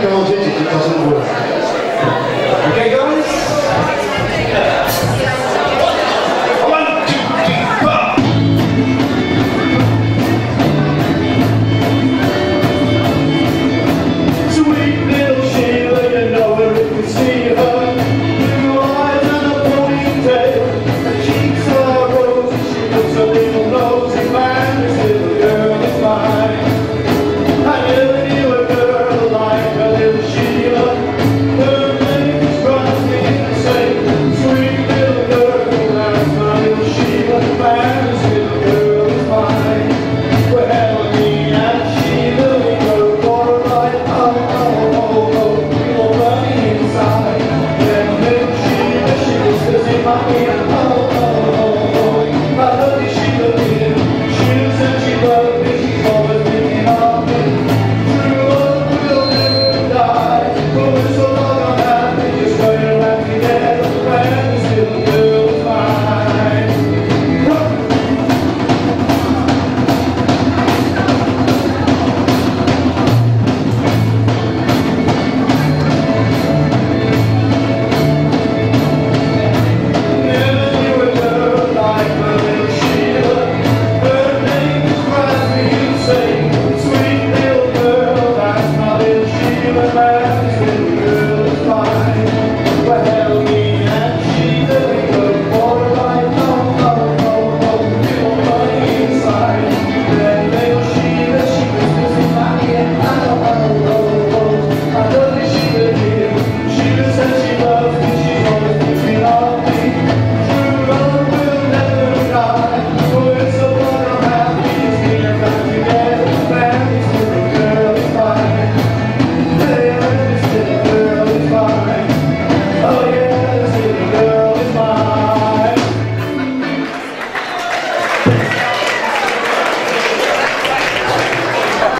Little girl, that's my little